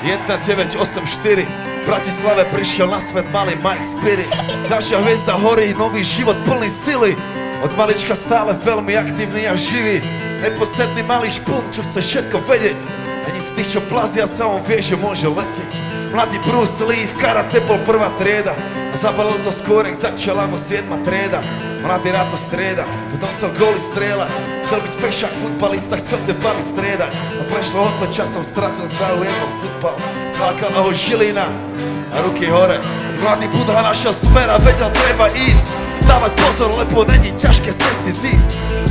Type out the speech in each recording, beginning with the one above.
1984 v Bratislave prišiel na svet malý Mike Spirit. Naša hviezda horí, nový život plný sily. Od malička stále veľmi aktívny a živý. Neposedný malý špun, čo chce všetko vedieť. Ani z tých, čo plazia sa, on vie, že môže leteť. Mladý Bruce Lee v karate bol prvá trieda. A zabalil to skôr, jak začala mu 7 trieda Mladý rád to strieda, potom chcel góly strieľať. Chcel byť fešák futbalista, chcel tie bali striedať. A prešlo ho to časom, stratil záujem o futbal. Zlákala ho žilina a ruky hore. Mladý Budha našiel smer a vedel, treba ísť. Dávať pozor, lebo není ťažké cesty zísť.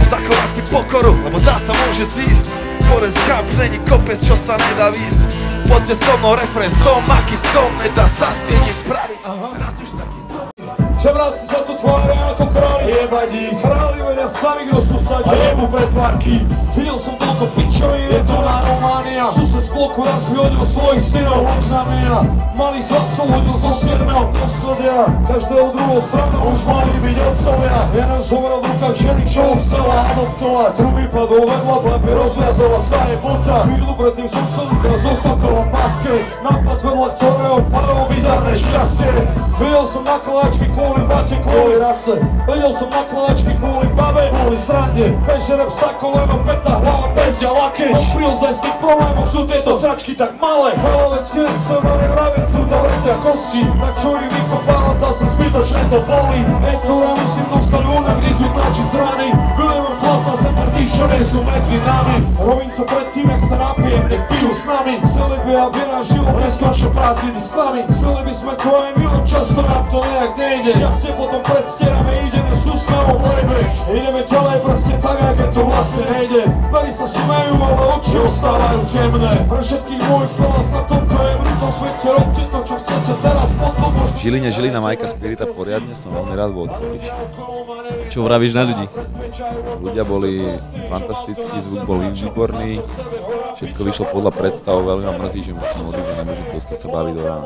Zachovať si pokoru, lebo dá sa môže zísť. Forest Gump není kopec, čo sa nedá výsť. Poďte so mnou refrén, som aký som, nedá sa s tým nič spraviť. Raz už taký som. Žebráci sa tu tvária ako Jebať ich Králi vedia sami, kto sú a sači jemu pretvarky. Videl som toľko pičovín, Je to naromania Sused z bloku raz vyhodil svojich synov Okna mia Malých chlapcov hodil zo 7. poschodia Každého druhou stranu Už mali byť otcovia. Jeden zomrel v rukách ženy, čo ho chcela adoptovať. Druhý padol vedľa baby, rozviazala sa jej bota Chvíľu predtým som chcel zraz osokovom basket Nápad vedľa ktorého padalo bizarné šťastie. Videl som na koláčky kvôli bate, kvôli rase. Videl som na koláčky kvôli babe, kvôli srande. Pežere psa, koleno, peta, hlava, pesťa, lakeč Pri ozajstných problémoch sú tieto sračky tak malé. Hlavec, srdce, mare, hravec, sú to veci a kosti. Tak čo ich vykopávať, zase zbytočne to boli Niektoré musím dostať únak, kde sú tlačiť z rany. Vylevom chlas na sem tých, čo nie sú medzi nami. Robím co predtým, jak sa napijem, nech pijú s nami. Chceli by, aby náš život neskončil prázdniny s nami Chceli by sme tvoje milom, často nám to nejak nejde. Šťastie potom predstierame, ideme s úsmevom playback Ideme ďalej proste Smejú, ale oči ostávajú temné Pre všetkých môj falas na tomto je bruto svete Robte to, čo chcete teraz, potom V Žiline, Žilina Majka Spirita poriadne, som veľmi rád bol odpočiť. Čo vravíš na ľudí? Ľudia boli fantastickí, zvuk bol výborný, všetko vyšlo podľa predstav, veľmi ma mrzí, že musím odísť a nemôžem dostať sa baviť do rána.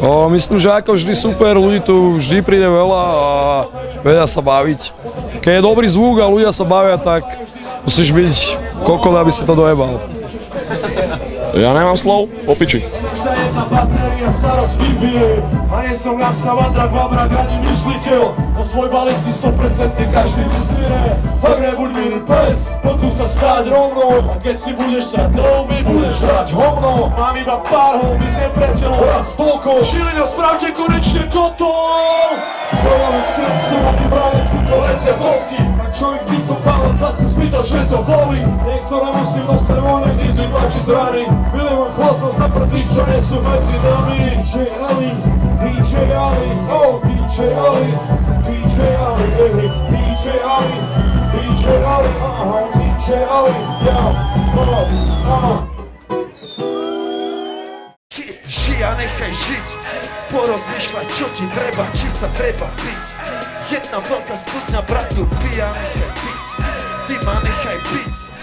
O, myslím, že ako vždy super, ľudí tu vždy príde veľa a vedia sa baviť. Keď je dobrý zvuk a ľudia sa bavia, tak musíš byť kokot, aby si to dojebal. Ja nemám slov, po piči. Batéria sa raz vybije A nie som jak sa vadrak, vabrak ani mysliteľ O svoj balík si 100% každý vyzvie Tak nebuď milý pes, pokús sa stáť rovno A si budeš sa trouby, budeš hrať hovno Mám iba pár homies, nepriateľov, raz toľko Žilina, spravte konečne kosti Čovjek ti to pala, zasem smita šveco boli. Nek co ne vas baš premone, nizli plač iz rani Bili vam hlasno, zaprat ih čo nesu mrtvi dami. DJ Ali, DJ Ali, oh DJ Ali DJ Ali, ej, DJ Ali, DJ Ali, aha, DJ Ali, ja, ono, ono Hit, žija, nehaj žit. Porozmišljaj čo ti treba?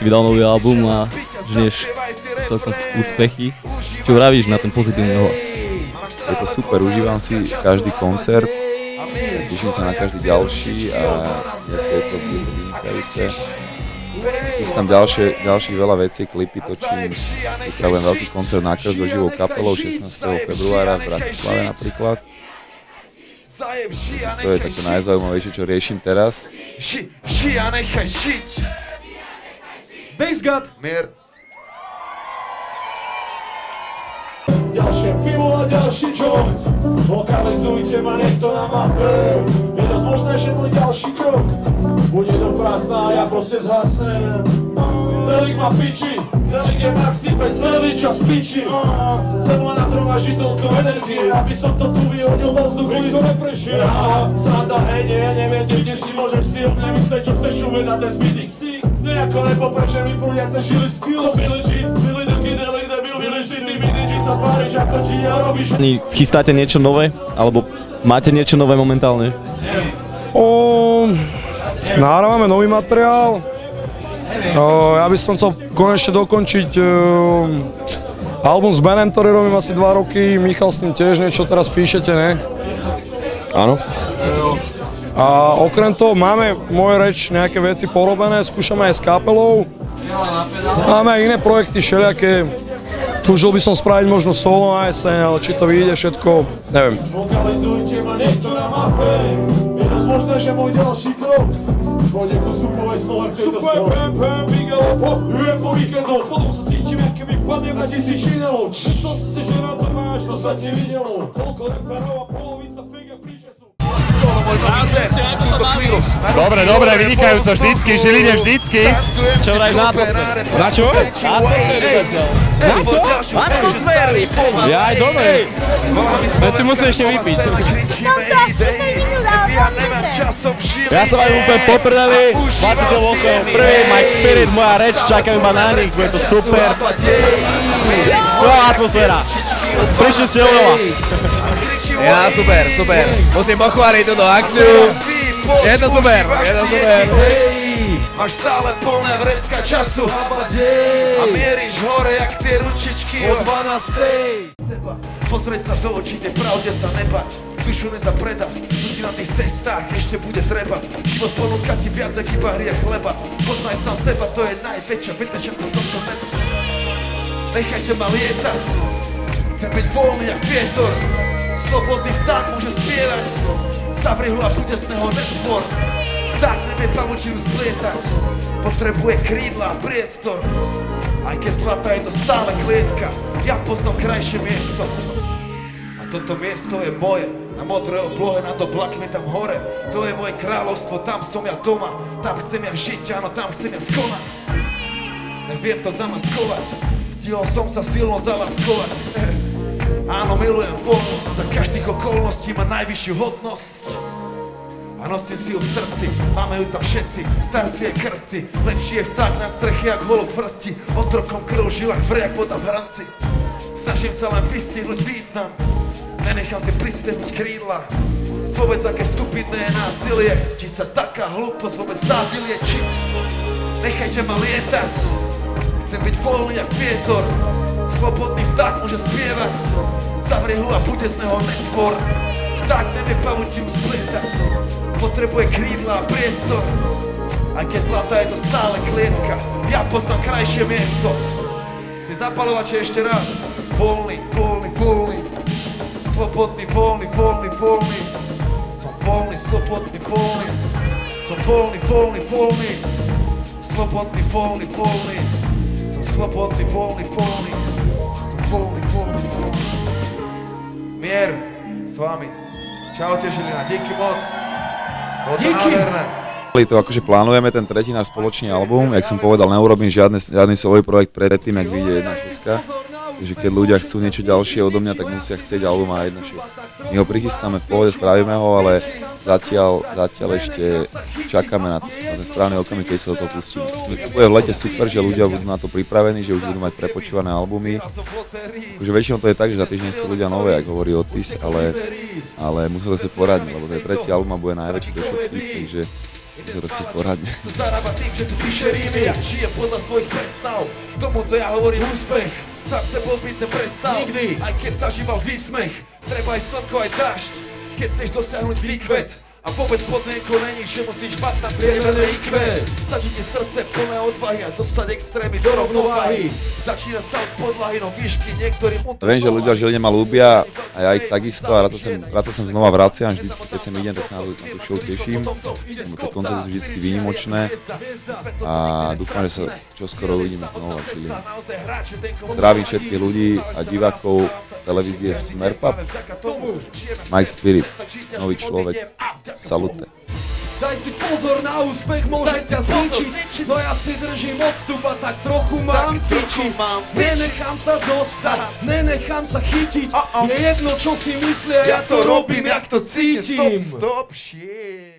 Vydal nový album a žnieš celkom úspechy. Čo vravíš na ten pozitívny hlas? Je to super, užívam si každý koncert, teším sa na každý ďalší a je to, vynikajúce. Chystám ďalšie, ďalších veľa vecí, klipy točím, pripravujem veľký koncert na krst so živou kapelou 16. februára v Bratislave napríklad. To je také najzaujímavejšie, čo riešim teraz. Ži, ži a nechaj žiť Base God Mier. Ďalšie pivo a ďalší joint. Lokalizujte ma niekto na mape. Je dosť možné, že môj ďalší krok Bude do prázdna a ja proste zhasnem Delik ma piči, delik je maxi bez celý čas piči Chcem len nazromažiť toľko energie Aby som to tu vyhodil do vzduchu Nech to neprešiel Sranda, hej, nie, neviem, ty kde si môžeš si o mne myslieť, čo chceš uvedať na ten speeding si Nejako nepopre, že mi prúdia ten šili skills Billy G, Billy Kid, delik, debil, Billy G, ty Billy G sa tváriš ako G a robíš chystáte niečo nové? Alebo máte niečo nové momentálne? O, nahrávame nový materiál. O, ja by som chcel konečne dokončiť o, album s Benem, ktorý robím asi 2 roky. Michal s ním tiež niečo teraz píšete, ne? Áno. A okrem toho máme moje reč nejaké veci porobené, skúšame aj s kapelou. Máme aj iné projekty všelijaké, Túžil by som spraviť možno solo na jeseň, ale či to vyjde všetko, neviem. Lokalizujte ma niekto na mape Je dosť možné, že môj ďalší krok Pôjde ku supovej slove v tejto Super pam pam Miguel Pojujem po víkendoch Potom sa cítim, jak keby padnem na tisíc šinelov Myslel si si, že na to máš, to sa ti videlo Toľko reperov a polovica finger príže sú. Dobre, dobre, vynikajúco vždycky, Žiline vždycky. Čo vraj na atmosféru? Na čo? Na čo? Atmosféry! Ja aj dobre. Veď si musím ešte vypiť. Ja som aj úplne poprdali, 28. prvý, Mike Spirit, moja reč, čakajú nich, bude to super. Skvelá atmosféra. Prišli ste oveľa. Ja, super, super. Musím pochváliť túto akciu. Je to super, je to super. Máš stále plné vrecka času A mieríš hore, jak tie ručičky o 12. Pozrieť sa do očí, pravde sa nebať Vyšu nezapredať, ľudí na tých cestách ešte bude treba. Život ponúka ti viac, jak iba hry a chleba. Poznaj sám seba, to je najväčšia bytá všetko to, čo neba Nechajte ma lietať Chcem byť voľný jak vietor. Slobodný vták môže spievať Zavri hru a bude z neho netvor. Vták nevie pavučinu splietať Potrebuje krídla a priestor. Aj keď zlatá je to stále klietka Ja poznám krajšie miesto. Toto miesto je moje Na modrej oblohe nad oblakmi tam hore. To je moje kráľovstvo, tam som ja doma. Tam chcem ja žiť, áno, tam chcem ja skonať. Neviem to zamaskovať. Stihol som sa silno zalaskovať Áno, milujem voľnosť. Za každých okolností má najvyššiu hodnosť. A nosím si ju v srdci, máme ju tam všetci, starci aj krvci, lepší je vták na streche, jak holub v hrsti, otrokom krv v žilách vre, jak voda v hranci. Snažím sa len vystihnúť význam, nenechám si pristihnúť krídla. Povedz, aké stupidné násilie, či sa taká hlúposť vôbec dá vyliečiť. Nechajte ma lietať, chcem byť voľný jak vietor, slobodný vták môže spievať, zavri hu a bude z neho netvor. Vták nevie pavučinu splietať, potrebuje krídla a priestor. Aj keď zlatá je to stále klietka, ja poznám krajšie miesto. Ty zapalovače ešte raz, voľný, voľný, voľný, slobodný, voľný, voľný, voľný. Som voľný, slobodný, voľný, som voľný, voľný, voľný, slobodný, voľný, voľný, som slobodný, voľný, voľný, som voľný, voľný, voľný. Mier s vami. Čaute Žilina, díky moc. Bolo to nádherné. to akože plánujeme ten tretí náš spoločný album, jak som povedal, neurobím žiadny, žiadny solový projekt predtým, jak vyjde jedna šeska. Takže keď ľudia chcú niečo ďalšie odo mňa, tak musia chcieť album a jedna šeska. My ho prichystáme v pohode, spravíme ho, ale zatiaľ, zatiaľ ešte čakáme na, to, na ten keď sa do toho pustíme. To bude v lete super, že ľudia budú na to pripravení, že už budú mať prepočívané albumy. Akože väčšinou to je tak, že za týždeň sú ľudia nové, ako hovorí Otis, ale, ale musí to si poradne, lebo ten tretí album bude najväčší zo všetkých, takže musí to si poradne. To zarába tým, že si píše rímy a žije podľa svojich predstav. Tomuto ja hovorím úspech, sám sebou byť neprestal. Nikdy, aj keď zažíval výsmech, treba aj slnko, aj dážď. Keď chceš dosiahnuť výkvet, a vôbec podmienkou není, že musíš mať na priemerné IQ Stačí ti srdce plné odvahy a dostať extrémy do rovnováhy. Začína sa od podlahy, no výšky niektorým Viem, že ľudia Žiline ma ľúbia a ja ich takisto a rád sem, rád sem znova vraciam, vždycky keď sem idem, tak sa na, tú- na tú show teším. Tie koncerty sú vždycky výnimočné a dúfam, že sa čoskoro uvidíme znova Žiline. Zdravím všetkých ľudí a divákov televízie Smerpap. Mike Spirit, nový človek, salute. Daj si pozor na úspech, môže ťa zničiť. No ja si držím odstup a tak trochu mám piči. Nenechám sa dostať, nenechám sa chytiť. Je jedno čo si myslia, ja to robím, jak to cítim. Stop, stop, shit